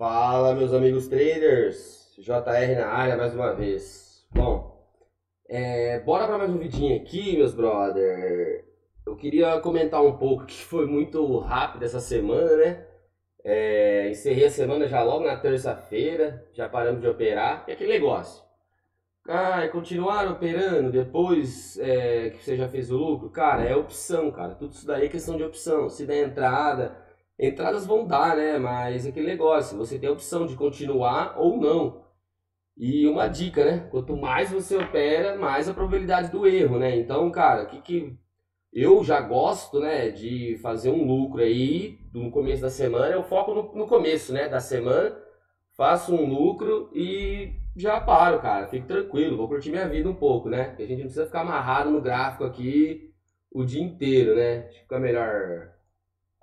Fala, meus amigos traders. JR na área mais uma vez. Bom, é, bora para mais um vidinho aqui, meus brother. Eu queria comentar um pouco que foi muito rápido essa semana, né? É, encerrei a semana já logo na terça-feira, já paramos de operar. E aquele negócio. Ah, continuar operando depois é, que você já fez o lucro? Cara, é opção, cara. Tudo isso daí é questão de opção. Se der entrada, entradas vão dar, né? Mas aquele negócio, você tem a opção de continuar ou não. E uma dica, né? Quanto mais você opera, mais a probabilidade do erro, né? Então, cara, o que, que eu já gosto, né, de fazer um lucro aí no começo da semana. Eu foco no, no começo, né, da semana, faço um lucro e já paro, cara. Fico tranquilo, vou curtir minha vida um pouco, né? Porque a gente não precisa ficar amarrado no gráfico aqui o dia inteiro, né? Fica melhor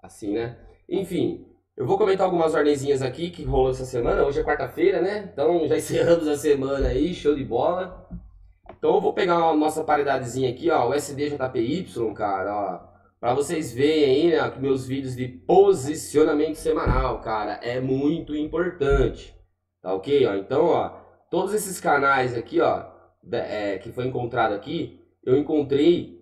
assim, né? Enfim, eu vou comentar algumas ordemzinhas aqui que rolou essa semana. Hoje é quarta-feira, né? Então já encerramos a semana aí, show de bola. Então eu vou pegar a nossa paridadezinha aqui, ó, SDJPY, cara, ó. Pra vocês verem aí, né, meus vídeos de posicionamento semanal, cara, é muito importante. Tá ok? Ó, então, ó, todos esses canais aqui, ó, é, que foi encontrado aqui, eu encontrei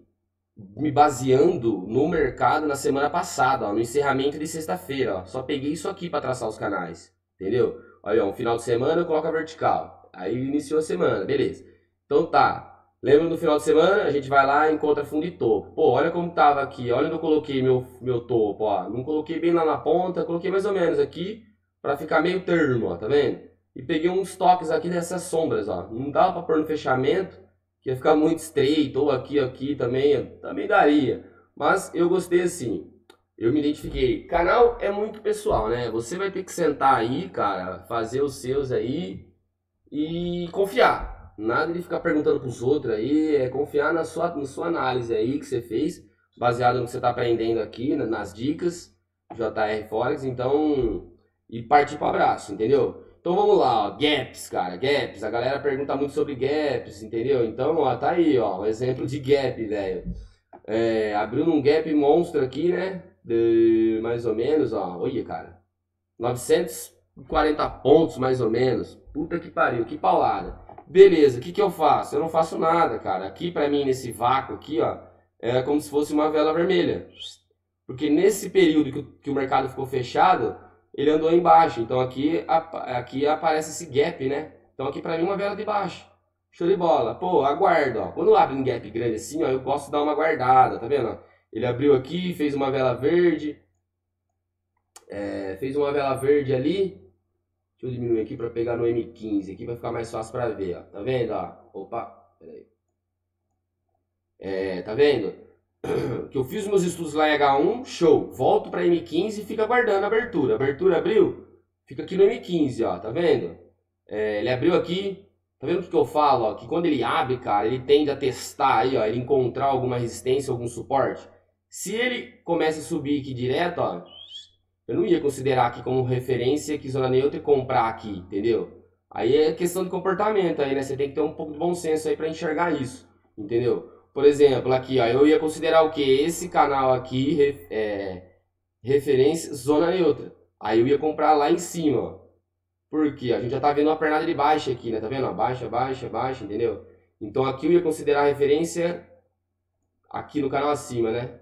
me baseando no mercado na semana passada, ó, no encerramento de sexta-feira. Só peguei isso aqui para traçar os canais, entendeu? Olha, ó, um final de semana eu coloco a vertical. Aí iniciou a semana, beleza. Então tá. Lembra no final de semana, a gente vai lá e encontra fundo e topo. Pô, olha como tava aqui, olha onde eu coloquei meu, meu topo, ó. Não coloquei bem lá na ponta, coloquei mais ou menos aqui, para ficar meio termo, ó, tá vendo? E peguei uns toques aqui dessas sombras, ó. Não dava para pôr no fechamento, que ia ficar muito estreito, ou aqui, aqui também, também daria. Mas eu gostei assim, eu me identifiquei. Canal é muito pessoal, né? Você vai ter que sentar aí, cara, fazer os seus aí e confiar. Nada de ficar perguntando pros outros aí, é confiar na sua, na sua análise aí que você fez, baseado no que você está aprendendo aqui, nas dicas, JR Forex, então, e partir para abraço, entendeu? Então vamos lá, ó, gaps, cara, gaps, a galera pergunta muito sobre gaps, entendeu? Então, ó, tá aí, ó, um exemplo de gap, velho. É, abriu um gap monstro aqui, né, de mais ou menos, ó, olha, cara, 940 pontos mais ou menos, puta que pariu, que paulada. Beleza, o que, que eu faço? Eu não faço nada, cara. Aqui pra mim, nesse vácuo aqui, ó, é como se fosse uma vela vermelha. Porque nesse período que, que o mercado ficou fechado, ele andou embaixo. Então aqui, aqui aparece esse gap, né? Então aqui pra mim uma vela de baixo. Show de bola. Pô, aguardo, ó. Quando abre um gap grande assim, ó, eu posso dar uma guardada, tá vendo? Ele abriu aqui, fez uma vela verde. É, fez uma vela verde ali. Deixa eu diminuir aqui para pegar no M15 aqui vai ficar mais fácil para ver, ó. Tá vendo, ó? Opa, peraí. É, tá vendo? Que eu fiz meus estudos lá em H1, show. Volto para M15 e fica guardando a abertura. Abertura abriu, fica aqui no M15, ó. Tá vendo? É, ele abriu aqui. Tá vendo o que eu falo, ó? Que quando ele abre, cara, ele tende a testar aí, ó. Ele encontrar alguma resistência, algum suporte. Se ele começa a subir aqui direto, ó eu não ia considerar aqui como referência que zona neutra e comprar aqui, entendeu? Aí é questão de comportamento aí, né? Você tem que ter um pouco de bom senso aí para enxergar isso, entendeu? Por exemplo, aqui, ó, eu ia considerar o que? Esse canal aqui, é, referência zona neutra. Aí eu ia comprar lá em cima, ó. Porque a gente já tá vendo uma pernada de baixa aqui, né? Tá vendo? Baixa, baixa, baixa, entendeu? Então aqui eu ia considerar referência aqui no canal acima, né?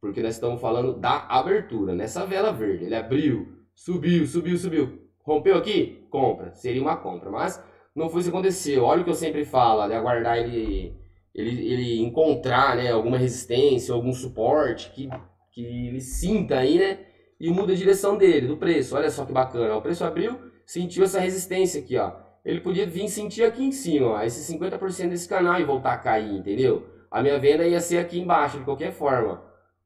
Porque nós estamos falando da abertura. Nessa vela verde, ele abriu, subiu, subiu, subiu. Rompeu aqui? Compra. Seria uma compra. Mas não foi isso que aconteceu. Olha o que eu sempre falo, de aguardar ele, ele, ele encontrar né, alguma resistência, algum suporte que, que ele sinta aí, né? E muda a direção dele, do preço. Olha só que bacana. O preço abriu, sentiu essa resistência aqui, ó. Ele podia vir sentir aqui em cima, ó, esse 50% desse canal e voltar a cair, entendeu? A minha venda ia ser aqui embaixo, de qualquer forma.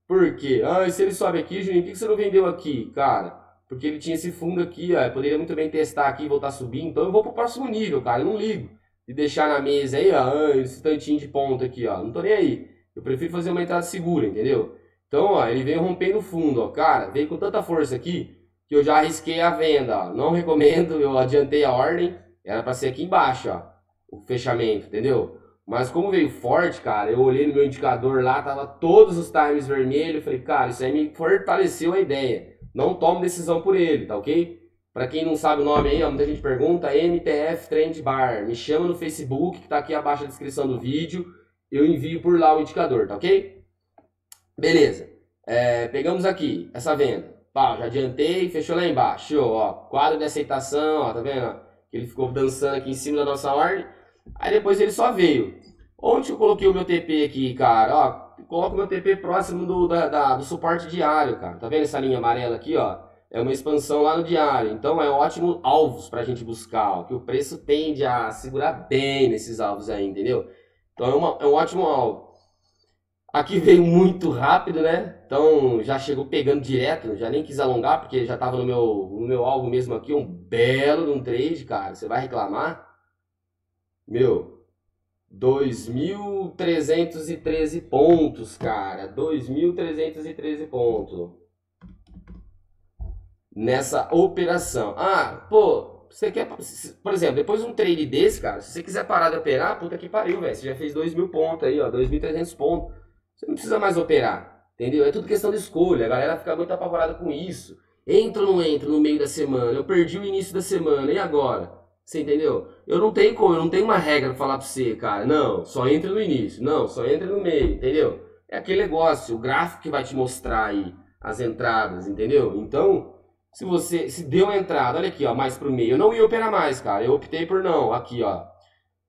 Por quê? Ah, se ele sobe aqui, Juninho, por que você não vendeu aqui? Cara, porque ele tinha esse fundo aqui, ó, eu poderia muito bem testar aqui e voltar a subir, então eu vou pro próximo nível, cara, eu não ligo. De deixar na mesa aí, ó, esse tantinho de ponta aqui, ó, não tô nem aí. Eu prefiro fazer uma entrada segura, entendeu? Então, ó, ele veio rompendo o fundo, ó, cara, veio com tanta força aqui, que eu já arrisquei a venda, ó. Não recomendo, eu adiantei a ordem, era para ser aqui embaixo, ó, o fechamento, entendeu? Mas como veio forte, cara, eu olhei no meu indicador lá, tava todos os times vermelhos. Falei, cara, isso aí me fortaleceu a ideia. Não tomo decisão por ele, tá ok? Para quem não sabe o nome aí, ó, muita gente pergunta, MTF Trend Bar. Me chama no Facebook, que tá aqui abaixo na descrição do vídeo. Eu envio por lá o indicador, tá ok? Beleza. É, pegamos aqui essa venda. Pá, já adiantei, fechou lá embaixo. Show, ó. Quadro de aceitação, ó, tá vendo? Ele ficou dançando aqui em cima da nossa ordem. Aí depois ele só veio. Onde eu coloquei o meu TP aqui, cara? Ó, coloco o meu TP próximo do, da, da, do suporte diário, cara. Tá vendo essa linha amarela aqui, ó? É uma expansão lá no diário. Então é ótimo alvos para a gente buscar, que o preço tende a segurar bem nesses alvos aí, entendeu? Então é, uma, é um ótimo alvo. Aqui veio muito rápido, né? Então já chegou pegando direto, já nem quis alongar porque já estava no meu, no meu alvo mesmo aqui, um belo de um trade, cara. Você vai reclamar? Meu, 2.313 pontos, cara. 2.313 pontos nessa operação. Ah, pô, você quer. Por exemplo, depois de um trade desse, cara, se você quiser parar de operar, puta que pariu, velho. Você já fez 2 mil pontos aí, ó, 2.300 pontos. Você não precisa mais operar, entendeu? É tudo questão de escolha. A galera fica muito apavorada com isso. Entra ou não entra no meio da semana? Eu perdi o início da semana, e agora? Você entendeu? Eu não tenho como, eu não tenho uma regra pra falar pra você, cara. Não, só entra no início. Não, só entra no meio, entendeu? É aquele negócio, o gráfico que vai te mostrar aí as entradas, entendeu? Então, se você se deu entrada, olha aqui, ó, mais pro meio. Eu não ia operar mais, cara. Eu optei por não. Aqui, ó.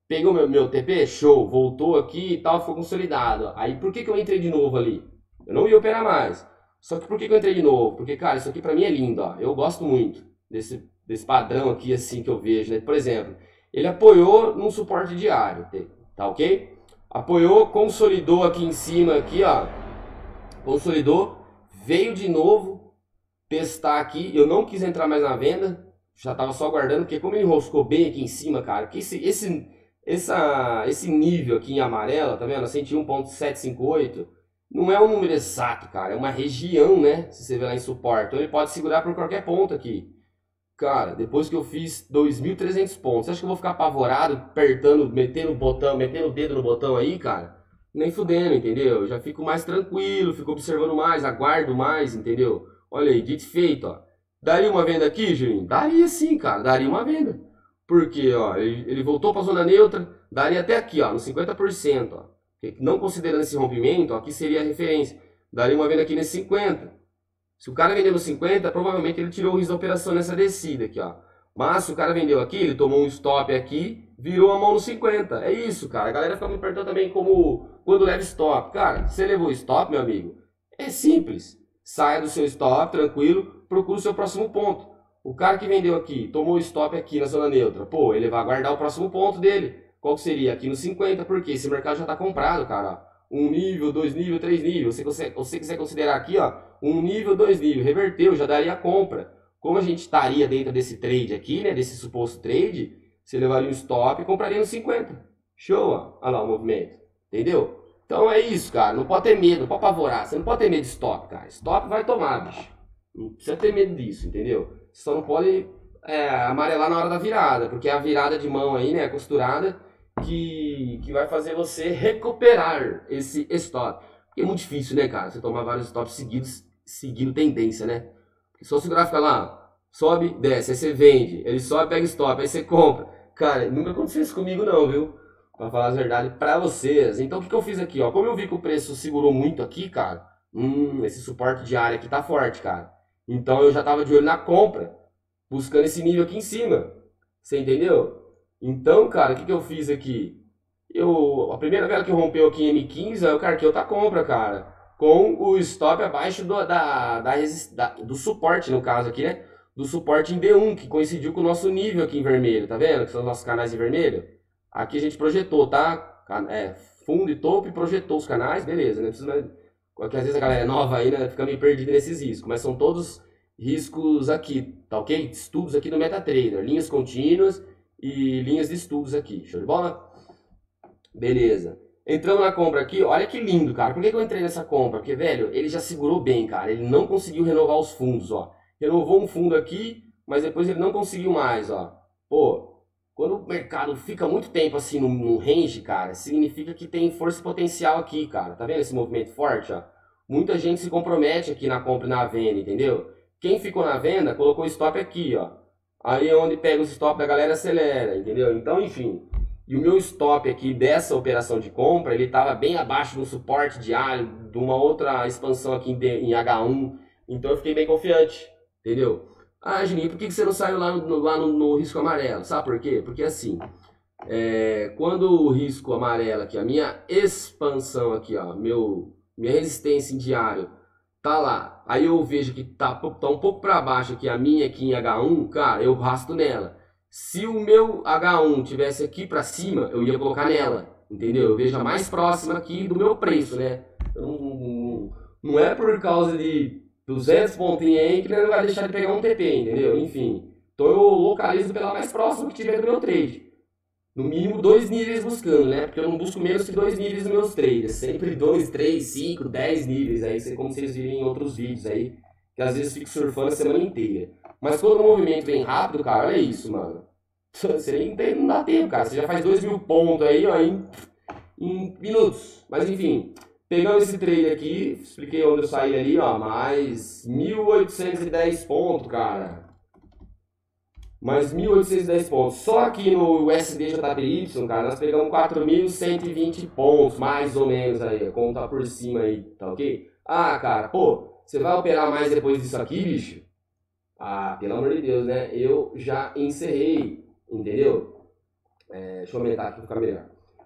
Pegou meu, meu TP, show, voltou aqui e tal, ficou consolidado. Aí por que, que eu entrei de novo ali? Eu não ia operar mais. Só que por que, que eu entrei de novo? Porque, cara, isso aqui pra mim é lindo, ó. Eu gosto muito desse, desse padrão aqui, assim, que eu vejo, né? Por exemplo, ele apoiou num suporte diário, tá ok? Apoiou, consolidou aqui em cima, aqui, ó. Consolidou, veio de novo, testar aqui. Eu não quis entrar mais na venda, já tava só aguardando, porque como ele enroscou bem aqui em cima, cara, que esse, esse, essa, esse nível aqui em amarelo, tá vendo? 101.758, não é um número exato, cara, é uma região, né? Se você ver lá em suporte. Então ele pode segurar por qualquer ponto aqui. Cara, depois que eu fiz 2.300 pontos, acha que eu vou ficar apavorado, apertando, metendo o botão, metendo o dedo no botão aí, cara? Nem fudendo, entendeu? Eu já fico mais tranquilo, fico observando mais, aguardo mais, entendeu? Olha aí, dito feito, ó. Daria uma venda aqui, Julinho? Daria sim, cara, daria uma venda. Porque, ó, ele, ele voltou para a zona neutra, daria até aqui, ó, no 50%, ó. Não considerando esse rompimento, ó, aqui seria a referência. Daria uma venda aqui nesse 50. Se o cara vendeu no 50, provavelmente ele tirou o risco da operação nessa descida aqui, ó. Mas se o cara vendeu aqui, ele tomou um stop aqui, virou a mão no 50. É isso, cara. A galera fica me perguntando também como quando leva stop. Cara, você levou stop, meu amigo? É simples saia do seu stop, tranquilo, procura o seu próximo ponto. O cara que vendeu aqui, tomou o stop aqui na zona neutra, pô, ele vai aguardar o próximo ponto dele. Qual que seria? Aqui no 50, porque esse mercado já está comprado, cara. Um nível, dois níveis, três níveis. Se você, você quiser considerar aqui, ó, um nível, dois níveis, reverteu, já daria compra. Como a gente estaria dentro desse trade aqui, né, desse suposto trade, você levaria um stop e compraria no 50. Show, ó. Olha lá o movimento. Entendeu? Então é isso, cara. Não pode ter medo, não pode apavorar. Você não pode ter medo de stop, cara. Stop vai tomar, bicho. Não precisa ter medo disso, entendeu? Você só não pode é, amarelar na hora da virada, porque é a virada de mão aí, né, costurada, que, que vai fazer você recuperar esse stop. Porque é muito difícil, né, cara? Você tomar vários stops seguidos, seguindo tendência, né? Porque só se o gráfico lá, sobe, desce, aí você vende, ele sobe, pega stop, aí você compra. Cara, nunca aconteceu isso comigo não, viu? Pra falar a verdade para vocês. Então o que, que eu fiz aqui, ó? Como eu vi que o preço segurou muito aqui, cara, hum, esse suporte de área aqui tá forte, cara. Então eu já tava de olho na compra, buscando esse nível aqui em cima. Você entendeu? Então, cara, o que, que eu fiz aqui? Eu, a primeira vela que rompeu aqui em M15, eu carquei outra compra, cara. Com o stop abaixo do, da, da, da, do suporte, no caso aqui, né? Do suporte em D1, que coincidiu com o nosso nível aqui em vermelho, tá vendo? Que são os nossos canais em vermelho. Aqui a gente projetou, tá? É, fundo e topo e projetou os canais, beleza, né? Precisa, porque às vezes a galera é nova aí, né? Fica meio perdida nesses riscos, mas são todos riscos aqui, tá ok? Estudos aqui no MetaTrader, linhas contínuas e linhas de estudos aqui, show de bola? Beleza. Entramos na compra aqui, olha que lindo, cara. Por que, que eu entrei nessa compra? Porque, velho, ele já segurou bem, cara. Ele não conseguiu renovar os fundos, ó. Renovou um fundo aqui, mas depois ele não conseguiu mais, ó. Pô, quando o mercado fica muito tempo assim no, no range, cara, significa que tem força e potencial aqui, cara. Tá vendo esse movimento forte, ó? Muita gente se compromete aqui na compra e na venda, entendeu? Quem ficou na venda colocou stop aqui, ó. Aí é onde pega os stop da galera acelera, entendeu? Então, enfim. E o meu stop aqui dessa operação de compra, ele estava bem abaixo do suporte diário de uma outra expansão aqui em H1. Então eu fiquei bem confiante, entendeu? Ah, Juninho, por que você não saiu lá no, lá no, no risco amarelo? Sabe por quê? Porque assim, é, quando o risco amarelo aqui, a minha expansão aqui, ó, meu, minha resistência em diário, tá lá. Aí eu vejo que tá, tá um pouco para baixo aqui, a minha aqui em H1, cara, eu rasto nela. Se o meu H1 tivesse aqui para cima, eu ia colocar nela, entendeu? Eu vejo a mais próxima aqui do meu preço, né? Não, não é por causa de 200 pontinhos aí que não vai deixar de pegar um TP, entendeu? Enfim. Então eu localizo pela mais próxima que tiver do meu trade. No mínimo dois níveis buscando, né? Porque eu não busco menos que dois níveis nos meus trades. Sempre dois, três, cinco, dez níveis aí, como vocês viram em outros vídeos aí. Que às vezes fico surfando a semana inteira. Mas quando o movimento vem rápido, cara, olha isso, mano. Você nem tem, não dá tempo, cara. Você já faz dois mil pontos aí, ó, em, em minutos. Mas enfim, Pegando esse trade aqui, expliquei onde eu saí ali, ó, mais 1.810 pontos, cara. Mais 1.810 pontos. Só aqui no USDJPY, cara, nós pegamos 4.120 pontos, mais ou menos aí, conta por cima aí, tá ok? Ah, cara, pô, você vai operar mais depois disso aqui, bicho? Ah, pelo amor de Deus, né? Eu já encerrei, entendeu? É, deixa eu aumentar aqui pra ficar melhor.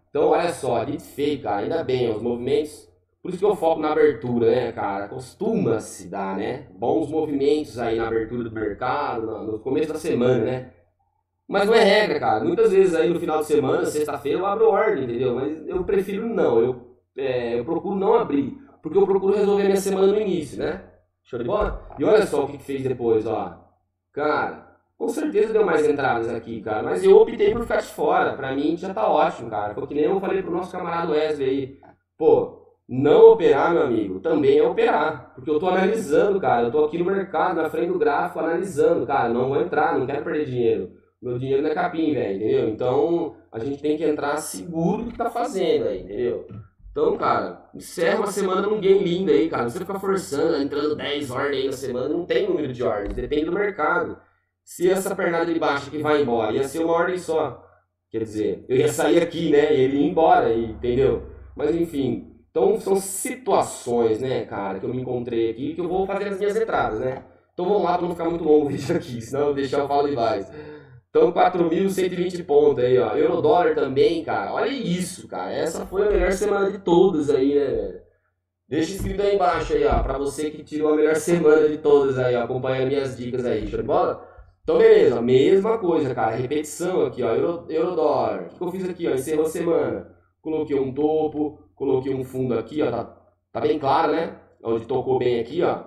Então, olha só, de feio, cara, ainda bem, os movimentos por isso que eu foco na abertura, né, cara? Costuma-se dar, né? Bons movimentos aí na abertura do mercado, no começo da semana, né? Mas não é regra, cara. Muitas vezes aí no final de semana, sexta-feira, eu abro ordem, entendeu? Mas eu prefiro não. Eu, é, eu procuro não abrir. Porque eu procuro resolver minha semana no início, né? Show de bola? E olha só o que, que fez depois, ó. Cara, com certeza deu mais entradas aqui, cara. Mas eu optei por ficar de fora. Pra mim já tá ótimo, cara. Foi que nem eu falei pro nosso camarada Wesley aí. Pô, não operar, meu amigo, também é operar. Porque eu tô analisando, cara. Eu tô aqui no mercado, na frente do gráfico, analisando. Cara, não vou entrar, não quero perder dinheiro. Meu dinheiro não é capim, velho, entendeu? Então, a gente tem que entrar seguro do que tá fazendo aí, entendeu? Então, cara, encerra uma semana num game lindo aí, cara. Você fica forçando, entrando 10 ordens aí na semana, não tem número de ordens, depende do mercado. Se essa pernada de baixo aqui vai embora, ia ser uma ordem só. Quer dizer, eu ia sair aqui, né? E ele ia embora, entendeu? Mas enfim, então são situações, né, cara, que eu me encontrei aqui que eu vou fazer as minhas entradas, né? Então vamos lá para não ficar muito longo o vídeo aqui, senão eu deixar eu falo demais. Então 4.120 pontos aí, ó. Eurodólar também, cara. Olha isso, cara. Essa foi a melhor semana de todas aí, né, velho? Deixa escrito aí embaixo aí, ó, pra você que tirou a melhor semana de todas aí, ó, acompanhando minhas dicas aí, show de bola? Então, beleza, mesma coisa, cara, repetição aqui, ó, Euro, Eurodólar. O que eu fiz aqui, ó, encerrou a semana. Coloquei um topo, Coloquei um fundo aqui, ó, tá, tá bem claro, né? Onde tocou bem aqui, ó.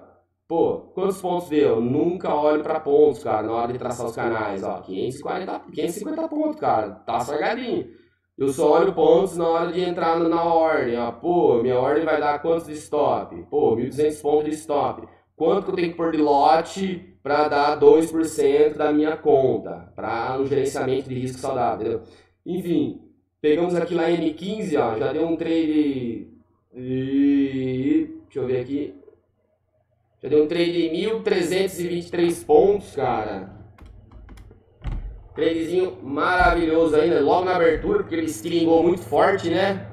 Pô, quantos pontos deu? Nunca olho para pontos, cara, na hora de traçar os canais, ó. 540, 550 pontos, cara. Tá sargadinho. Eu só olho pontos na hora de entrar na ordem, ó. Pô, minha ordem vai dar quantos de stop? Pô, 1.200 pontos de stop. Quanto que eu tenho que pôr de lote para dar 2% da minha conta? Para um gerenciamento de risco saudável, entendeu? Enfim, Pegamos aqui lá M15, ó, já deu um trade deixa eu ver aqui. Já deu um trade de 1.323 pontos, cara. Tradezinho maravilhoso ainda, logo na abertura, porque ele stringou muito forte, né?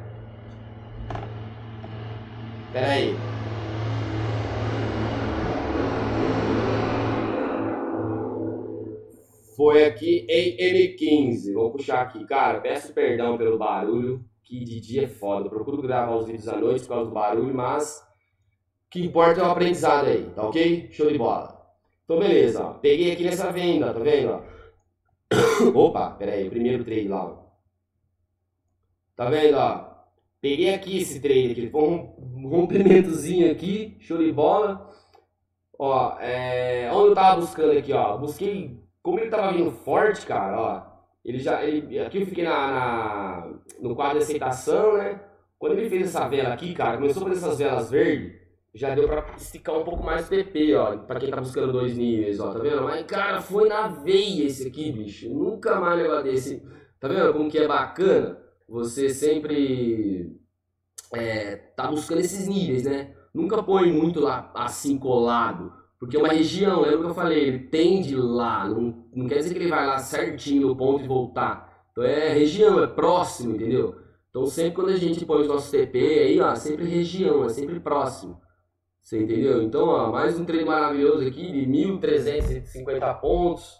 Pera aí. Foi aqui em M15. Vamos puxar aqui. Cara, peço perdão pelo barulho, que de dia é foda. Eu procuro gravar os vídeos à noite por causa do barulho, mas o que importa é o aprendizado aí, tá ok? Show de bola. Então, beleza, ó. Peguei aqui nessa venda, tá vendo? Ó? Opa, pera aí, o primeiro trade lá. Ó. Tá vendo, ó? Peguei aqui esse trade aqui, foi um rompimentozinho aqui, show de bola. Ó, é, onde eu tava buscando aqui, ó? Busquei como ele tava vindo forte, cara, ó, ele já, ele, aqui eu fiquei na, na, no quadro de aceitação, né? Quando ele fez essa vela aqui, cara, começou a fazer essas velas verdes, já deu pra esticar um pouco mais o TP, ó, pra quem tá buscando dois níveis, ó, tá vendo? Mas, cara, foi na veia esse aqui, bicho, nunca mais levou desse, tá vendo como que é bacana? Você sempre é, tá buscando esses níveis, né? Nunca põe muito lá assim colado, Porque é uma região, lembra que eu falei, ele tende lá, não, não quer dizer que ele vai lá certinho no ponto e voltar. Então é região, é próximo, entendeu? Então sempre quando a gente põe os nossos TP aí, ó, sempre região, é sempre próximo. Você entendeu? Então, ó, mais um treino maravilhoso aqui de 1.350 pontos.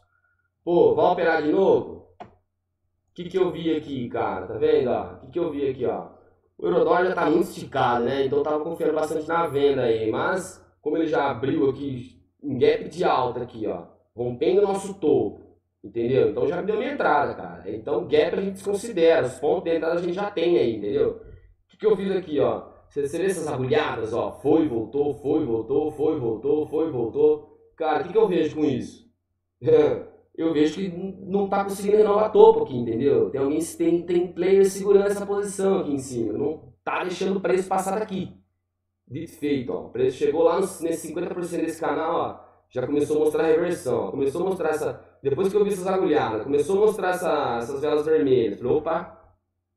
Pô, vai operar de novo? O que, que eu vi aqui, cara? Tá vendo? O que, que eu vi aqui, ó? O Eurodólar já tá muito esticado, né? Então eu tava confiando bastante na venda aí. Mas, como ele já abriu aqui um gap de alta aqui, ó. Rompendo o nosso topo. Entendeu? Então já me deu minha entrada, cara. Então gap a gente desconsidera. Os pontos de entrada a gente já tem aí, entendeu? O que, que eu fiz aqui, ó? Você, você vê essas agulhadas, ó, foi, voltou, foi, voltou, foi, voltou, foi, voltou. Cara, o que, que eu vejo com isso? eu vejo que não tá conseguindo renovar topo aqui, entendeu? Tem alguém, tem, tem player segurando essa posição aqui em cima, não tá deixando o preço passar daqui. Dito feito, ó, o preço chegou lá no, nesse 50% desse canal, ó, já começou a mostrar a reversão, ó, começou a mostrar essa, depois que eu vi essas agulhadas, começou a mostrar essa, essas velas vermelhas, falei, opa,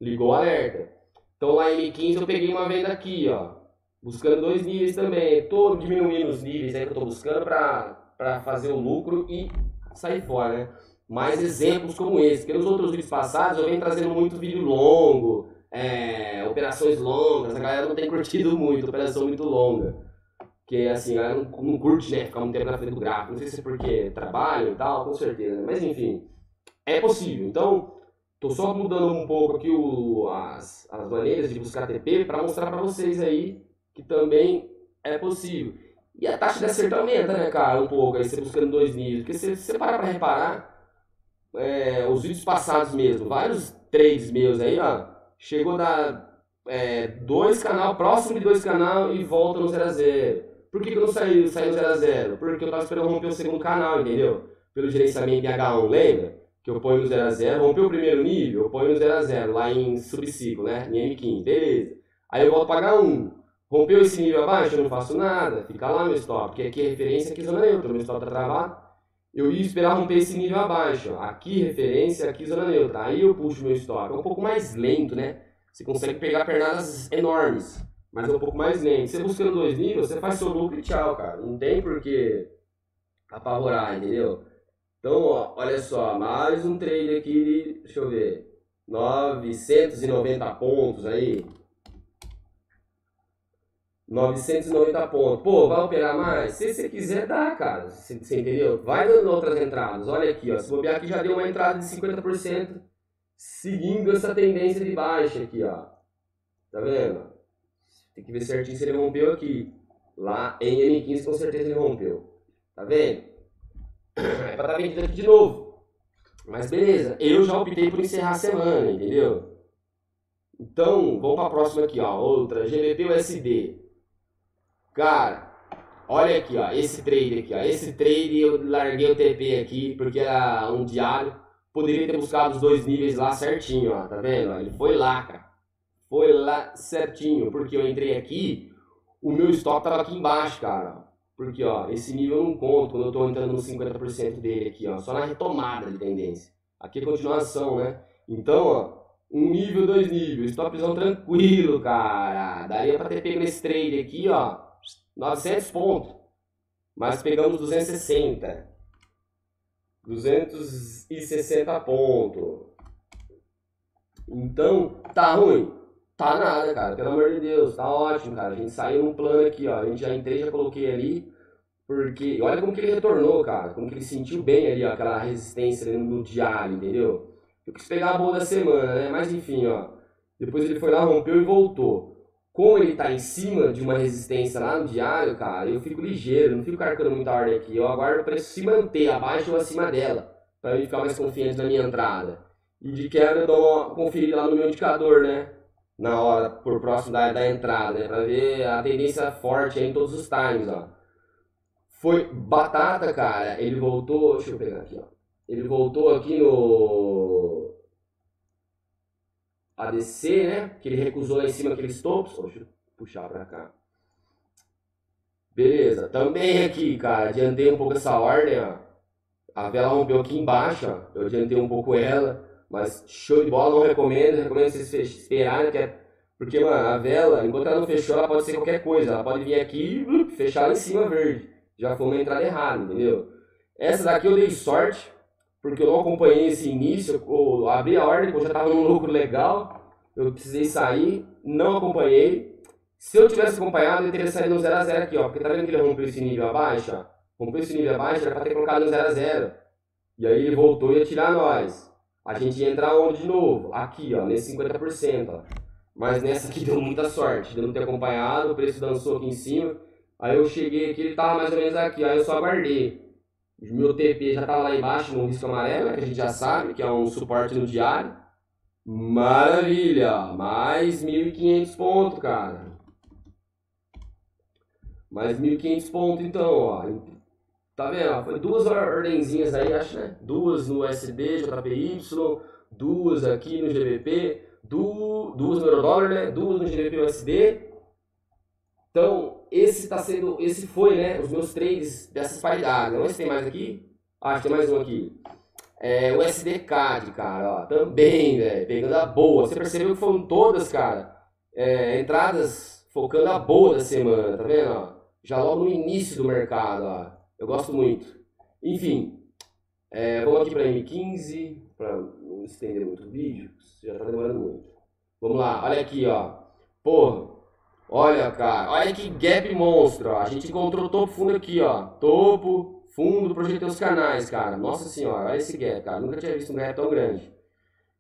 ligou o alerta. Então lá em 15 eu peguei uma venda aqui, ó. Buscando dois níveis também. Estou diminuindo os níveis aí que eu estou buscando para fazer o lucro e sair fora, né? Mais exemplos como esse. Porque nos outros vídeos passados eu venho trazendo muito vídeo longo, é, operações longas. A galera não tem curtido muito, operação muito longa. Porque assim, a galera não, não curte, né? Ficar muito tempo na frente do gráfico. Não sei se é porque trabalho e tal, com certeza. Né? Mas enfim, é possível. Então, Estou só mudando um pouco aqui o, as, as maneiras de buscar TP para mostrar para vocês aí que também é possível. E a taxa de acerto aumenta, né, cara, um pouco, aí você buscando dois níveis. Porque se você parar para reparar, é, os vídeos passados mesmo, vários trades meus aí, ó, chegou da é, dois canal, próximo de dois canal e volta no 0 a 0 Por que, que eu não saí, saí no 0 a 0 Porque eu tava esperando romper o segundo canal, entendeu? Pelo gerenciamento em H1, lembra? que eu ponho no 0 a 0 rompeu o primeiro nível, eu ponho no 0 a 0 lá em subciclo, né? Em M15, beleza. Aí eu volto para H1. Rompeu esse nível abaixo, eu não faço nada, fica lá meu stop, porque aqui é referência, aqui zona neutra, meu stop tá travado. Eu ia esperar romper esse nível abaixo, aqui referência, aqui zona neutra. Aí eu puxo meu stop, é um pouco mais lento, né? Você consegue pegar pernadas enormes, mas é um pouco mais lento. Você buscando dois níveis, você faz seu lucro e tchau, cara. Não tem por que apavorar, entendeu? Então, ó, olha só, mais um trade aqui de, deixa eu ver, 990 pontos aí. 990 pontos. Pô, vai operar mais? Se você quiser, dá, cara. Você, você entendeu? Vai dando outras entradas. Olha aqui, ó. Se bobear aqui já deu uma entrada de 50%, seguindo essa tendência de baixa aqui, ó. Tá vendo? Tem que ver certinho se ele rompeu aqui. Lá em M15 com certeza ele rompeu. Tá vendo? é pra estar vendido aqui de novo. Mas beleza, eu já optei por encerrar a semana, entendeu? Então, vamos pra próxima aqui, ó. Outra, GBP USD. Cara, olha aqui, ó. Esse trade aqui, ó. Esse trade eu larguei o TP aqui porque era um diário. Poderia ter buscado os dois níveis lá certinho, ó. Tá vendo? Ele foi lá, cara. Foi lá certinho. Porque eu entrei aqui, o meu stop tava aqui embaixo, cara. Porque, ó, esse nível eu não conto quando eu estou entrando no 50% dele aqui, ó, só na retomada de tendência. Aqui é continuação, né? Então, ó, um nível, dois níveis, stopzão tranquilo, cara. Daria para ter pego nesse trade aqui, ó, 900 pontos. Mas pegamos 260. 260 pontos. Então, tá ruim. Tá nada, cara. Pelo amor de Deus, tá ótimo, cara. A gente saiu num plano aqui, ó. A gente já entrei, já coloquei ali. Porque olha como que ele retornou, cara. Como que ele sentiu bem ali, ó, aquela resistência no diário, entendeu? Eu quis pegar a boa da semana, né? Mas enfim, ó. Depois ele foi lá, rompeu e voltou. Como ele tá em cima de uma resistência lá no diário, cara, eu fico ligeiro, não fico carcando muita ordem aqui. Eu aguardo o preço se manter abaixo ou acima dela. Pra eu ficar mais confiante na minha entrada. E de quebra eu dou uma conferida lá no meu indicador, né? na hora, por próximo da, da entrada, né? Pra ver a tendência forte em todos os times, ó. Foi batata, cara. Ele voltou, deixa eu pegar aqui, ó. Ele voltou aqui no ADC, né? Que ele recusou lá em cima aqueles topos. Deixa eu puxar pra cá. Beleza. Também aqui, cara, adiantei um pouco essa ordem, ó. A vela rompeu aqui embaixo, ó. Eu adiantei um pouco ela. Mas show de bola, não recomendo, recomendo vocês esperarem, é... porque mano, a vela, enquanto ela não fechou, ela pode ser qualquer coisa. Ela pode vir aqui e fechar lá em cima verde. já foi uma entrada errada, entendeu? Essa daqui eu dei sorte, porque eu não acompanhei esse início, eu abri a ordem, eu já estava num lucro legal, eu precisei sair, não acompanhei. Se eu tivesse acompanhado, eu teria saído no 0x0 aqui, ó, porque tá vendo que ele rompeu esse nível abaixo, ó? Rompeu esse nível abaixo, era para ter colocado no 0x0. E aí ele voltou e ia tirar nós. A gente ia entrar onde de novo? Aqui, ó, nesse 50%, ó. Mas nessa aqui deu muita sorte, de não ter acompanhado, o preço dançou aqui em cima. Aí eu cheguei aqui, ele tava mais ou menos aqui, aí eu só aguardei. O meu TP já tava lá embaixo no risco amarelo, que a gente já sabe, que é um suporte no diário. Maravilha! Mais 1.500 pontos, cara. Mais 1.500 pontos então, ó. Tá vendo? Foi duas ordenzinhas aí, acho, né? Duas no SD, JPY, duas aqui no GBP, duas no Eurodólar, né? Duas no GBP USD. Então, esse tá sendo, esse foi, né? Os meus trades dessas paridades. Não sei se tem mais aqui. Ah, tem mais um aqui. É, o SDCAD, cara, ó, também, velho, pegando a boa. Você percebeu que foram todas, cara, é, entradas focando a boa da semana, tá vendo? Ó? Já logo no início do mercado, ó. Eu gosto muito. Enfim, é, vamos aqui para M15, para não estender muito o vídeo, já está demorando muito. Vamos lá, olha aqui, ó. Porra, olha, cara, olha que gap monstro. A gente encontrou topo fundo aqui, ó. Topo, fundo, projetei os canais, cara. Nossa senhora, olha esse gap, cara. Nunca tinha visto um gap tão grande.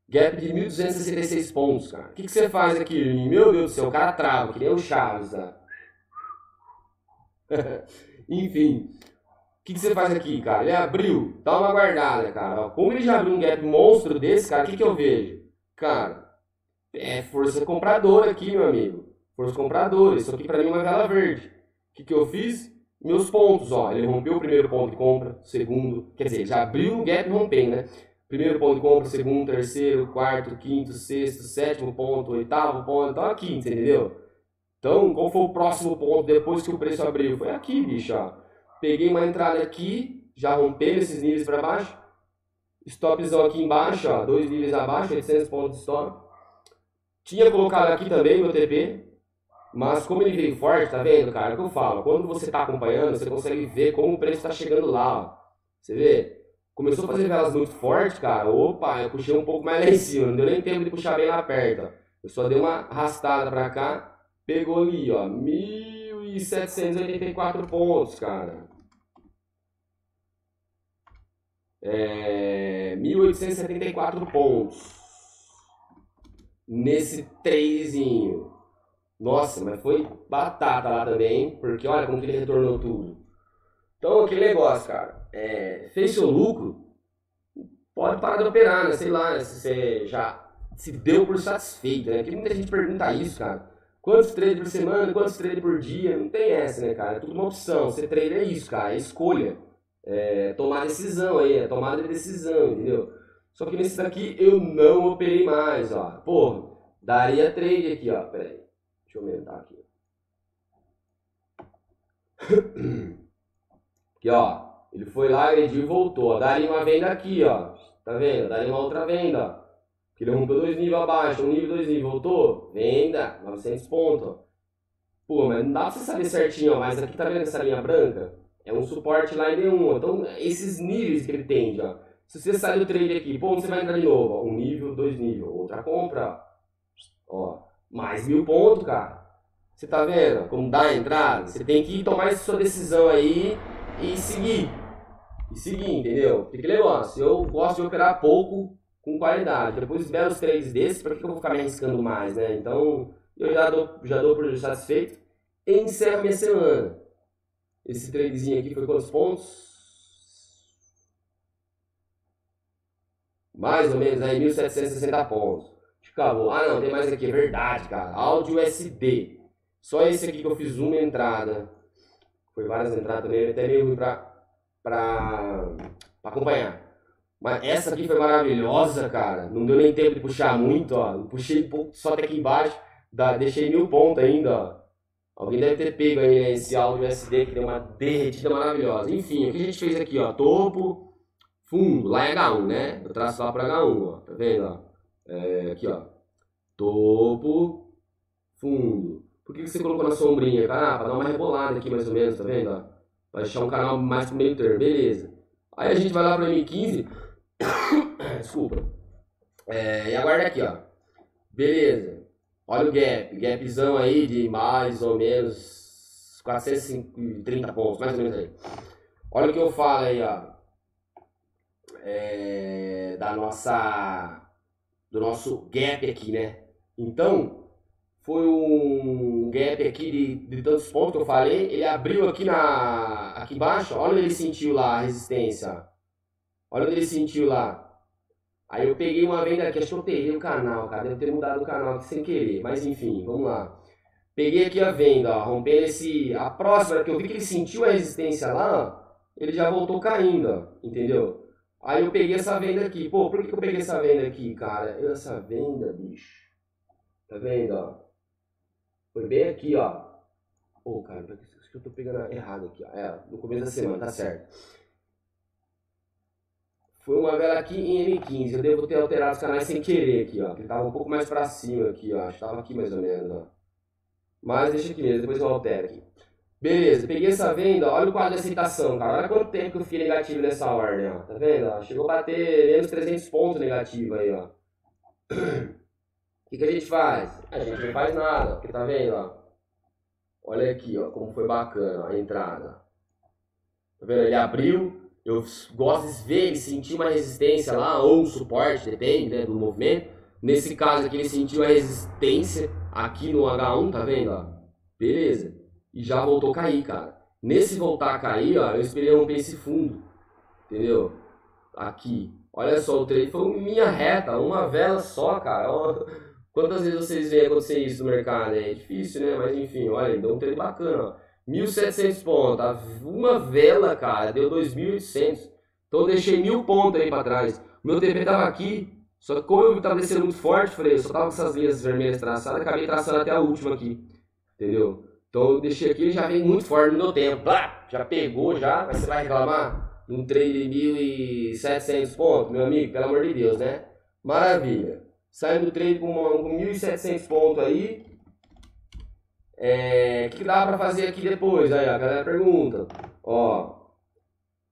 Gap de 1.266 pontos, cara. O que, que você faz aqui? Meu Deus do céu, o cara trava, que nem o Chaves, tá? Enfim, o que, que, você faz aqui, cara? Ele abriu, dá uma guardada, cara. Como ele já abriu um gap monstro desse, cara, o que, que eu vejo? Cara, é força compradora aqui, meu amigo. Força compradora. Isso aqui pra mim é uma vela verde. O que, que eu fiz? Meus pontos, ó. Ele rompeu o primeiro ponto de compra, segundo. Quer dizer, já abriu o gap rompendo, né? Primeiro ponto de compra, segundo, terceiro, quarto, quinto, sexto, sétimo ponto, oitavo ponto. Então aqui, entendeu? Então, qual foi o próximo ponto depois que o preço abriu? Foi aqui, bicho, ó. Peguei uma entrada aqui, já rompendo esses níveis para baixo. Stopzão aqui embaixo, ó, dois níveis abaixo, 800 pontos de stop. Tinha colocado aqui também meu TP, mas como ele veio forte, tá vendo, cara? É o que eu falo, quando você está acompanhando, você consegue ver como o preço está chegando lá, ó. Você vê? Começou a fazer velas muito forte, cara. Opa, eu puxei um pouco mais lá em cima, não deu nem tempo de puxar bem lá perto. Eu só dei uma arrastada para cá, pegou ali, ó, 1.784 pontos, cara. é, 1874 pontos nesse trezinho. Nossa, mas foi batata lá também, porque olha como que ele retornou tudo. Então, aquele negócio, cara, é, fez seu lucro, pode parar de operar, né? Sei lá, né? se você já se deu por satisfeito, né? Porque muita gente pergunta isso, cara. Quantos trades por semana, quantos trades por dia? Não tem essa, né, cara? É tudo uma opção. Você treina é isso, cara, é escolha é, tomar decisão aí, é tomada de decisão, entendeu? Só que nesse daqui eu não operei mais, ó. Pô, daria trade aqui, ó. Pera aí. Deixa eu aumentar aqui. Aqui, ó. Ele foi lá, agrediu e voltou. Ó. Daria uma venda aqui, ó. Tá vendo? Daria uma outra venda, ó. Que ele rompeu dois níveis abaixo, um nível, dois níveis. Voltou? Venda. 900 pontos, Pô, mas não dá pra você saber certinho, ó. Mas aqui tá vendo essa linha branca? É um suporte lá em D1. Então, esses níveis que ele tem já. Se você sai do trade aqui, pô, você vai entrar de novo? Ó, um nível, dois níveis. Outra compra, ó. Mais mil pontos, cara. Você tá vendo como dá a entrada? Você tem que tomar sua decisão aí e seguir. E seguir, entendeu? Porque que negócio, eu gosto de operar pouco com qualidade. Depois de belos trades desses, pra que eu vou ficar me arriscando mais, né? Então, eu já dou, já dou por satisfeito e encerro minha semana. Esse tradezinho aqui foi quantos pontos? Mais ou menos aí, 1.760 pontos. Acabou. Ah, não, tem mais aqui, é verdade, cara. Áudio SD. Só esse aqui que eu fiz uma entrada. Foi várias entradas também, até meio ruim pra, pra, pra acompanhar. Mas essa aqui foi maravilhosa, cara. Não deu nem tempo de puxar muito, ó. Puxei pouco só até aqui embaixo. Dá, deixei mil pontos ainda, ó. Alguém deve ter pego aí né, esse áudio SD que deu uma derretida maravilhosa. Enfim, o que a gente fez aqui, ó, topo, fundo, lá é H1, né? Eu traço lá para H1, ó, tá vendo, ó? É, aqui, ó, topo, fundo. Por que, que você colocou na sombrinha? Ah, para dar uma rebolada aqui mais ou menos, tá vendo? Pra deixar um canal mais pro meio termo, beleza. Aí a gente vai lá pro M15. Desculpa. É, e aguarda aqui, ó. Beleza. Olha o gap. Gapzão aí de mais ou menos 430 pontos, mais ou menos aí. Olha o que eu falo aí, ó. É, da nossa. Do nosso gap aqui, né? Então, foi um gap aqui de, de tantos pontos que eu falei. Ele abriu aqui na. Aqui embaixo, olha onde ele sentiu lá a resistência. Olha onde ele sentiu lá. Aí eu peguei uma venda aqui, acho que eu alterei o canal, cara. Deve ter mudado o canal aqui sem querer. Mas enfim, vamos lá. Peguei aqui a venda, ó, rompendo esse. A próxima, que eu vi que ele sentiu a resistência lá, ele já voltou caindo, ó, entendeu? Aí eu peguei essa venda aqui. Pô, por que eu peguei essa venda aqui, cara? Essa venda, bicho. Tá vendo, ó? Foi bem aqui, ó. Pô, cara, acho que eu tô pegando errado aqui, ó. É, no começo da semana, tá certo. Foi uma vela aqui em M15. Eu devo ter alterado os canais sem querer aqui, ó. Que tava um pouco mais pra cima aqui, ó. Acho que tava aqui mais ou menos, ó. Mas deixa aqui mesmo, depois eu altero aqui. Beleza, peguei essa venda, olha o quadro de aceitação, cara. Olha quanto tempo que eu fiquei negativo nessa ordem, ó. Tá vendo? Ó? Chegou a bater menos 300 pontos negativo aí, ó. O que, que a gente faz? A gente não faz nada, porque tá vendo, ó. Olha aqui, ó, como foi bacana ó, a entrada. Tá vendo? Ele abriu, eu gosto de ver ele sentir uma resistência lá, ou um suporte, depende né, do movimento. Nesse caso aqui, ele sentiu a resistência aqui no H1, tá vendo? Ó? Beleza. E já voltou a cair, cara. Nesse voltar a cair, ó, eu esperei romper esse fundo. Entendeu? Aqui. Olha só, o trade foi minha reta, uma vela só, cara. Quantas vezes vocês veem acontecer isso no mercado? É difícil, né? Mas enfim, olha, deu um trade bacana, ó. 1.700 pontos. Uma vela, cara, deu 2.800. Então eu deixei mil pontos aí para trás. Meu TP tava aqui. Só que como eu tava descendo muito forte, falei, eu só tava com essas linhas vermelhas traçadas, acabei traçando até a última aqui. Entendeu? Então eu deixei aqui, ele já veio muito forte no meu tempo. Blá, já pegou já, mas você vai reclamar? Um trade de 1.700 pontos, meu amigo, pelo amor de Deus, né? Maravilha. Saindo do trade com, com 1.700 pontos aí, é, o que dá para fazer aqui depois? Aí a galera pergunta. Ó,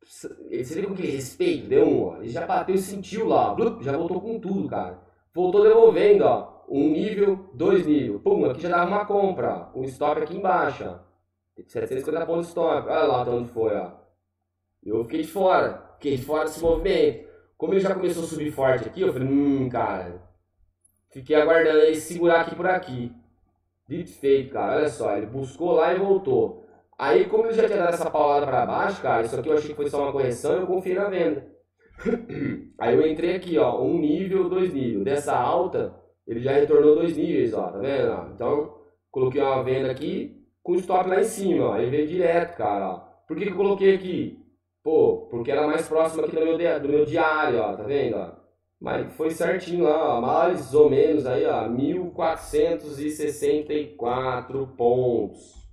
você viu com aquele respeito? Deu um, ó. Ele já bateu e sentiu lá. Já voltou com tudo, cara. Voltou devolvendo, ó. Um nível, dois níveis. Pum, aqui já dava uma compra. Com stop aqui embaixo, ó. 750 pontos de stop. Olha lá onde foi, ó. Eu fiquei de fora. Fiquei de fora desse movimento. Como ele já começou a subir forte aqui, eu falei, hum, cara. Fiquei aguardando ele segurar aqui por aqui. Dito feito, cara. Olha só, ele buscou lá e voltou. Aí, como ele já tinha dado essa paulada para baixo, cara, isso aqui eu achei que foi só uma correção eu confiei na venda. Aí eu entrei aqui, ó, um nível, dois níveis. Dessa alta, ele já retornou dois níveis, ó, tá vendo? Então, coloquei uma venda aqui com stop lá em cima, ó. Ele veio direto, cara, ó. Por que, que eu coloquei aqui? Pô, porque era mais próximo aqui do meu, do meu diário, ó, tá vendo, ó? Mas foi certinho lá, ó, mais ou menos aí, ó, 1464 pontos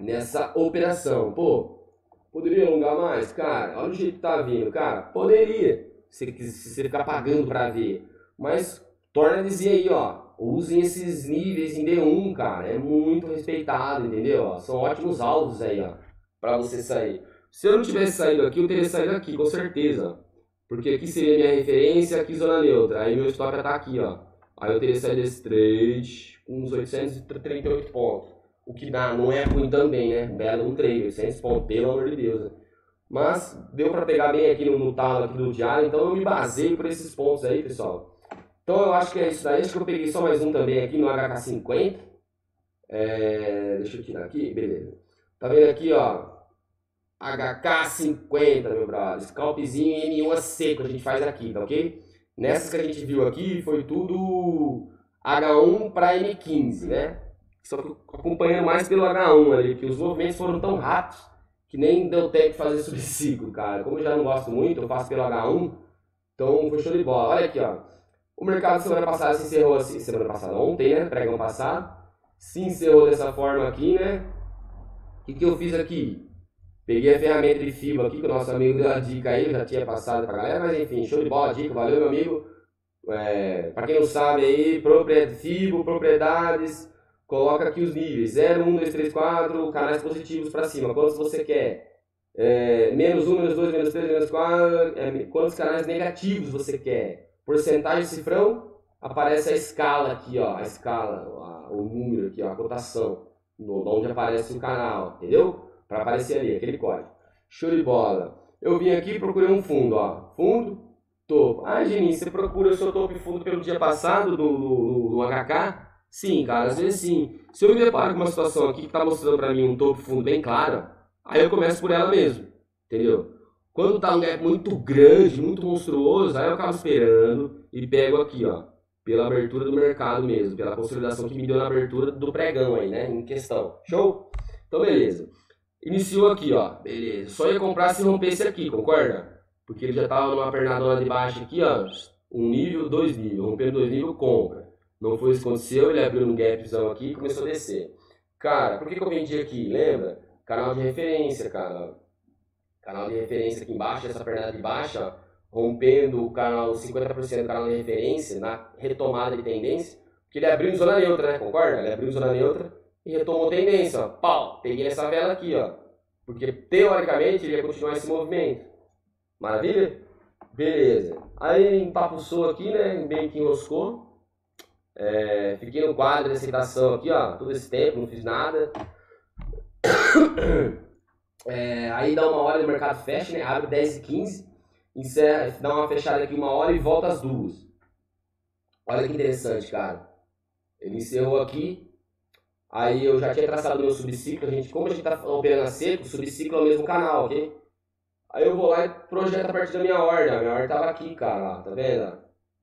nessa operação. Pô, poderia alongar mais? Cara, olha o jeito que tá vindo, cara. Poderia, se, se você ficar pagando para ver. Mas torna a dizer aí, ó, usem esses níveis em D1, cara. É muito respeitado, entendeu? São ótimos alvos aí, ó, para você sair. Se eu não tivesse saído aqui, eu teria saído aqui, com certeza. Porque aqui seria minha referência, aqui zona neutra. Aí meu stop tá aqui, ó. Aí eu teria saído desse trade com uns 838 pontos. O que dá, não é ruim também, né? Belo um trade, 800 pontos, pelo amor de Deus. Né? Mas deu para pegar bem aqui no, no talo aqui do diário, então eu me baseio por esses pontos aí, pessoal. Então eu acho que é isso daí. Acho que eu peguei só mais um também aqui no HK50. É... Deixa eu tirar aqui, beleza. Tá vendo aqui, ó? HK50, meu brother. Scalpzinho M1 seco a gente faz aqui, tá ok? Nessas que a gente viu aqui foi tudo H1 para M15, né? Só que acompanhando mais pelo H1 ali, que os movimentos foram tão rápidos que nem deu tempo de fazer subciclo, cara. Como eu já não gosto muito, eu faço pelo H1, então foi show de bola. Olha aqui, ó. O mercado semana passada se encerrou assim, semana passada, ontem, né? Pregão passado. Se encerrou dessa forma aqui, né? O que, que eu fiz aqui? Peguei a ferramenta de FIBA aqui, que o nosso amigo deu a dica aí, já tinha passado pra galera, mas enfim, show de bola, dica, valeu meu amigo. É, pra quem não sabe aí, propriedade, FIBA, propriedades, coloca aqui os níveis, 0, 1, 2, 3, 4, canais positivos para cima, quantos você quer? É, menos 1, menos 2, menos 3, menos 4, é, quantos canais negativos você quer? Porcentagem cifrão, aparece a escala aqui, ó, a escala, a, o número aqui, ó, a cotação, no, onde aparece o canal, entendeu? Para aparecer ali, aquele código. Show de bola. Eu vim aqui e procurei um fundo, ó, fundo, topo. Ah, Geninho, você procura o seu topo e fundo pelo dia passado do, do, do HK? Sim, cara, às vezes sim. Se eu me deparo com uma situação aqui que está mostrando para mim um topo fundo bem claro, aí eu começo por ela mesmo, entendeu? Quando tá um gap muito grande, muito monstruoso, aí eu acabo esperando e pego aqui, ó, pela abertura do mercado mesmo, pela consolidação que me deu na abertura do pregão aí, né, em questão. Show? Então, beleza. Iniciou aqui, ó, beleza. Só ia comprar se rompesse aqui, concorda? Porque ele já tava numa pernadona de baixo aqui, ó, um nível, dois níveis. Rompendo dois níveis, compra. Não foi isso que aconteceu, ele abriu um gapzão aqui e começou a descer. Cara, por que, que eu vendi aqui? Lembra? Canal de referência, cara. Canal de referência aqui embaixo, essa pernada de baixo, ó, rompendo o canal, 50% do canal de referência na retomada de tendência, porque ele abriu em zona neutra, né? Concorda? Ele abriu em zona neutra e retomou tendência, ó. Pau! Peguei essa vela aqui, ó. Porque teoricamente ele ia continuar esse movimento. Maravilha? Beleza. Aí empapuçou aqui, né? Meio que enroscou. É, fiquei no quadro de aceitação aqui, ó, todo esse tempo, não fiz nada. É, aí dá uma hora o mercado fecha, né? Abre 10 e 15, encerra, dá uma fechada aqui uma hora e volta às duas. Olha que interessante, cara. Ele encerrou aqui. Aí eu já tinha traçado meu subciclo. A gente, como a gente tá operando a seco, subciclo é o mesmo canal, ok? Aí eu vou lá e projeto a partir da minha ordem. A minha ordem tava aqui, cara. Tá vendo?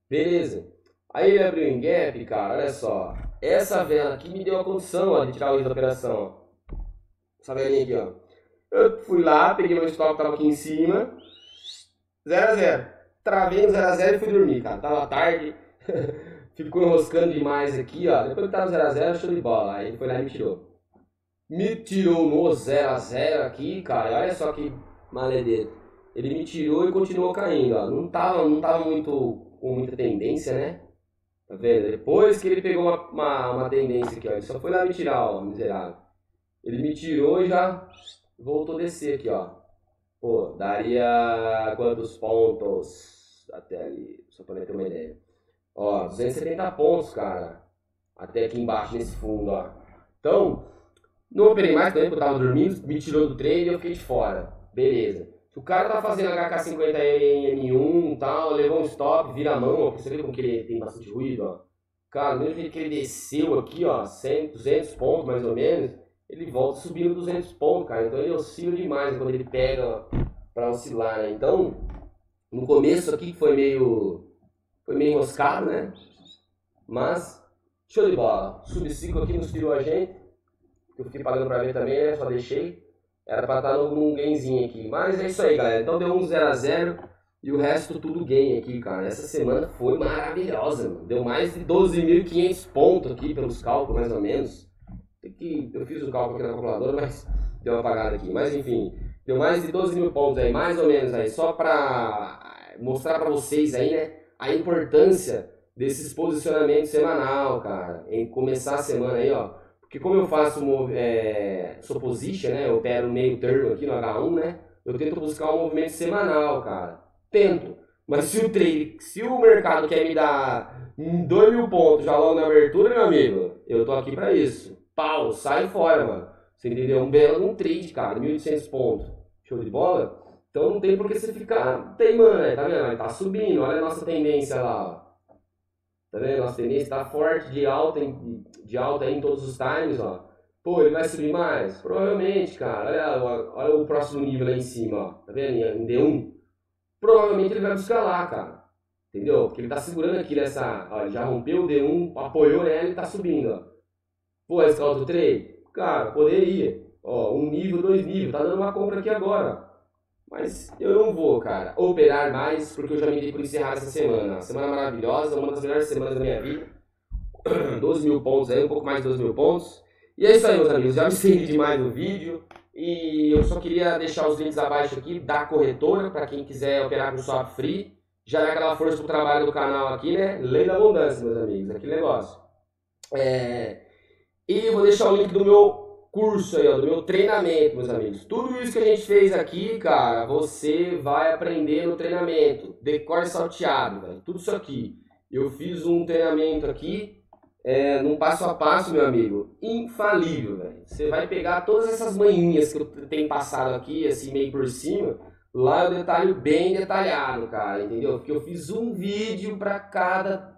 Beleza. Aí ele abriu em gap, cara, olha só. Essa vela aqui me deu a condição ó, de tirar o da operação. Ó. Essa velinha aqui, ó. Eu fui lá, peguei meu stop tava aqui em cima. 0 a 0 Travei no 0 a 0 e fui dormir, cara. Tava tarde. Ficou enroscando demais aqui, ó. Depois que tava 0 a 0 show de bola. Aí ele foi lá e me tirou. Me tirou no 0 a 0 aqui, cara. Olha só que maledeiro. Ele me tirou e continuou caindo, ó. Não tava, não tava muito com muita tendência, né? Tá vendo? Depois que ele pegou uma, uma, uma tendência aqui, ó. Ele só foi lá me tirar, ó, miserável. Ele me tirou e já voltou a descer aqui, ó. Pô, daria quantos pontos até ali? Só pra ter uma ideia. Ó, 270 pontos, cara. Até aqui embaixo nesse fundo, ó. Então, não operei mais também, porque eu tava dormindo, me tirou do trade e eu fiquei de fora. Beleza. Se o cara tá fazendo HK50M1 e tal, levou um stop, vira a mão, ó, você vê como que ele tem bastante ruído, ó. Cara, mesmo que ele desceu aqui, ó, 100, 200 pontos mais ou menos, ele volta subindo 200 pontos, cara. Então ele oscila demais quando ele pega para oscilar, né? Então, no começo aqui foi meio foi meio enroscado, né? Mas show de bola. Subciclo aqui nos tirou a gente. Eu fiquei pagando para ver também, né? Só deixei. Era pra estar num gamezinho aqui. Mas é isso aí, galera. Então deu um 0x0 e o resto tudo game aqui, cara. Essa semana foi maravilhosa, mano. Deu mais de 12.500 pontos aqui pelos cálculos, mais ou menos. Que... Eu fiz o cálculo aqui na calculadora, mas deu uma apagada aqui. Mas enfim, deu mais de 12 mil pontos aí, mais ou menos aí. Só pra mostrar pra vocês aí, né, a importância desses posicionamentos semanal, cara. Em começar a semana aí, ó porque como eu faço é, supposition, né? Eu opero meio termo aqui no H1, né? Eu tento buscar um movimento semanal, cara. Tento. Mas se o trade, se o mercado quer me dar 2 mil pontos já logo na abertura, meu amigo, eu tô aqui pra isso. Pau, sai fora, mano. Você entendeu? Um belo um trade, cara, 1.800 pontos. Show de bola? Então não tem por que você ficar teimando, né? Tá vendo? Tá subindo, olha a nossa tendência lá, ó. Tá vendo? Nossa tendência está forte de alta, em, de alta em todos os times, ó. Pô, ele vai subir mais? Provavelmente, cara. Olha, olha o próximo nível lá em cima, ó. Tá vendo? Em D1. Provavelmente ele vai buscar lá, cara. Entendeu? Porque ele tá segurando aqui nessa. Ó, ele já rompeu o D1, apoiou nela e tá subindo, ó. Pô, esse caldo trade? Cara, poderia. Ó, um nível, dois níveis. Tá dando uma compra aqui agora. Mas eu não vou, cara, operar mais porque eu já me dei por encerrar essa semana. Semana maravilhosa, uma das melhores semanas da minha vida. 12 mil pontos aí, um pouco mais de 12 mil pontos. E é isso aí, meus amigos. Já me estendi demais no vídeo. E eu só queria deixar os links abaixo aqui da corretora, para quem quiser operar com swap free. Já dá aquela força pro trabalho do canal aqui, né? Lei da abundância, meus amigos. Aquele negócio. É... E vou deixar o link do meu curso aí, ó, do meu treinamento, meus amigos. Tudo isso que a gente fez aqui, cara, você vai aprender no treinamento. Decore salteado, velho. Tudo isso aqui. Eu fiz um treinamento aqui é, num passo a passo, meu amigo, infalível, velho. Você vai pegar todas essas manhinhas que eu tenho passado aqui, assim, meio por cima, lá eu detalho bem detalhado, cara, entendeu? Porque eu fiz um vídeo para cada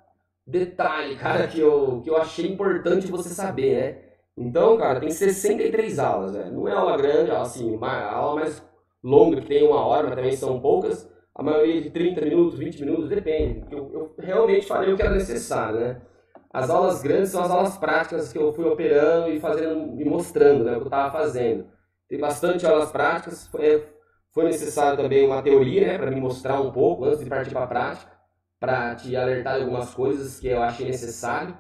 detalhe, cara, que eu, que eu achei importante você saber, né? Então, cara, tem 63 aulas, velho. Não é aula grande, assim, uma aula mais longa, que tem uma hora, mas também são poucas. A maioria de 30 minutos, 20 minutos, depende. Eu, eu realmente falei o que era necessário, né? As aulas grandes são as aulas práticas que eu fui operando e fazendo e mostrando né, o que eu estava fazendo. Tem bastante aulas práticas, foi, foi necessário também uma teoria né, para me mostrar um pouco antes de partir para a prática, para te alertar de algumas coisas que eu achei necessário.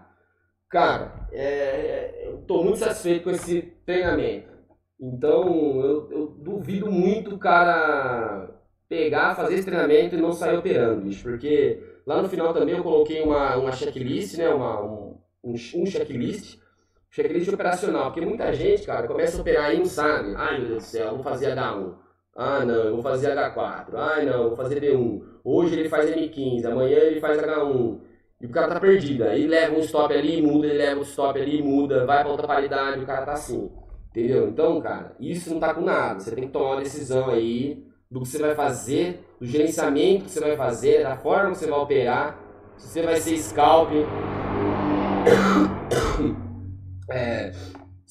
Cara, é, eu estou muito satisfeito com esse treinamento. Então, eu, eu duvido muito o cara pegar, fazer esse treinamento e não sair operando, bicho, porque Lá no final também eu coloquei uma, uma checklist, né? Uma, um, um checklist, checklist operacional, porque muita gente, cara, começa a operar e não sabe. Ai meu Deus do céu, vou fazer H1. Ah não, eu vou fazer H4. Ai não, vou fazer B1. Hoje ele faz M15, amanhã ele faz H1. E o cara tá perdido. Aí leva um stop ali, muda, ele leva um stop ali, muda, vai pra outra qualidade, o cara tá assim. Entendeu? Então, cara, isso não tá com nada. Você tem que tomar uma decisão aí do que você vai fazer, do gerenciamento que você vai fazer, da forma que você vai operar, se você vai ser scalp, é,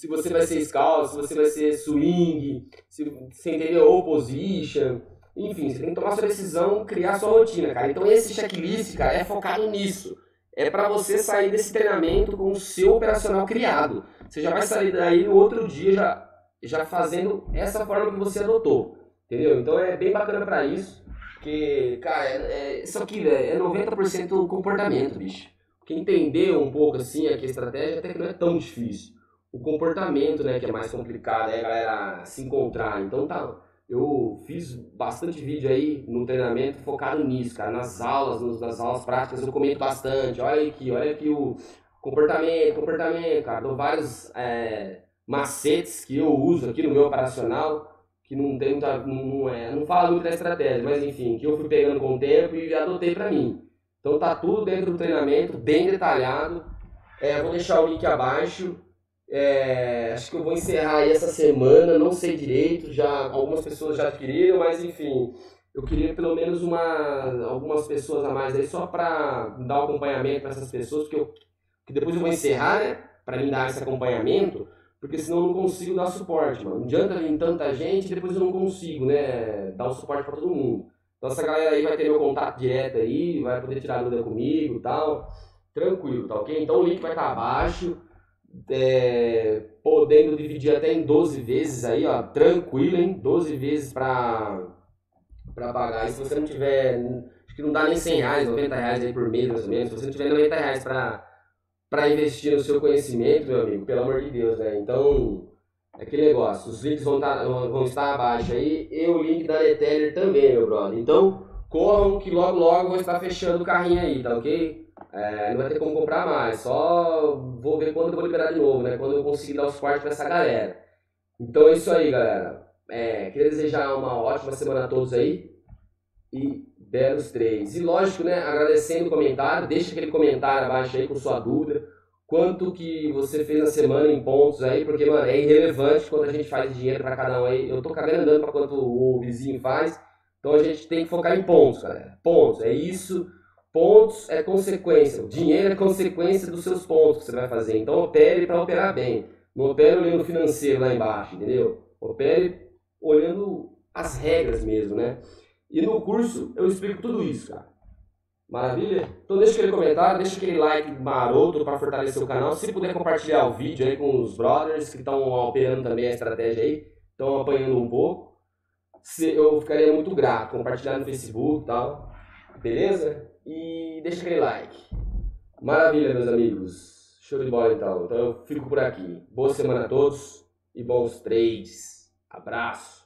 se você vai ser scalp, se você vai ser swing, se você entendeu, ou position, enfim, você tem que tomar sua decisão, criar sua rotina, cara. Então esse checklist, cara, é focado nisso. É para você sair desse treinamento com o seu operacional criado. Você já vai sair daí no outro dia já, já fazendo essa forma que você adotou. Entendeu? Então é bem bacana pra isso. Porque, cara, é, é, isso aqui, é 90% comportamento, bicho. Porque entender um pouco assim aqui a estratégia até que não é tão difícil. O comportamento, né, que é mais complicado, é a galera se encontrar. Então tá. Eu fiz bastante vídeo aí no treinamento focado nisso, cara. Nas aulas, nas aulas práticas eu comento bastante. Olha aqui, olha aqui o comportamento, comportamento, cara. Dou vários é, macetes que eu uso aqui no meu operacional que não tem muita, não, é, não fala muito da estratégia, mas enfim, que eu fui pegando com o tempo e adotei para mim. Então tá tudo dentro do treinamento, bem detalhado. É, vou deixar o link abaixo. É, acho que eu vou encerrar aí essa semana, não sei direito, já algumas pessoas já adquiriram, mas enfim, eu queria pelo menos uma, algumas pessoas a mais aí só para dar acompanhamento para essas pessoas, porque eu, que depois eu vou encerrar, né, para me dar esse acompanhamento porque senão eu não consigo dar suporte, mano. Não adianta vir tanta gente depois eu não consigo, né, dar o suporte para todo mundo. Então essa galera aí vai ter meu contato direto aí, vai poder tirar dúvida comigo e tal. Tranquilo, tá ok? Então o link vai estar tá abaixo. É, podendo dividir até em 12 vezes aí, ó, tranquilo, hein? 12 vezes para para pagar. E se você não tiver, acho que não dá nem 100 reais, 90 reais aí por mês, mais ou menos. Se você não tiver 90 reais para para investir no seu conhecimento, meu amigo, pelo amor de Deus, né? Então, é aquele negócio, os links vão tá, vão estar abaixo aí e o link da Neteller também, meu brother. Então, corram que logo logo vou estar fechando o carrinho aí, tá ok? É, não vai ter como comprar mais, só vou ver quando eu vou liberar de novo, né? Quando eu conseguir dar o suporte para essa galera. Então é isso aí, galera. É, queria desejar uma ótima semana a todos aí e belos três. E lógico, né, agradecendo o comentário, deixa aquele comentário abaixo aí com sua dúvida, quanto que você fez na semana em pontos aí, porque, mano, é irrelevante quando a gente faz dinheiro para cada um aí. Eu tô cagando andando para quanto o vizinho faz, então a gente tem que focar em pontos, galera. Pontos, é isso. Pontos é consequência. O dinheiro é consequência dos seus pontos que você vai fazer. Então opere para operar bem. Não opere olhando o financeiro lá embaixo, entendeu? Opere olhando as regras mesmo, né? E no curso eu explico tudo isso, cara. Maravilha? Então deixa aquele comentário, deixa aquele like maroto para fortalecer o canal. Se puder compartilhar o vídeo aí com os brothers que estão operando também a estratégia aí, estão apanhando um pouco. Eu ficaria muito grato. Compartilhar no Facebook e tal. Beleza? E deixa aquele like. Maravilha, meus amigos. Show de bola então. Então eu fico por aqui. Boa semana a todos e bons trades. Abraço.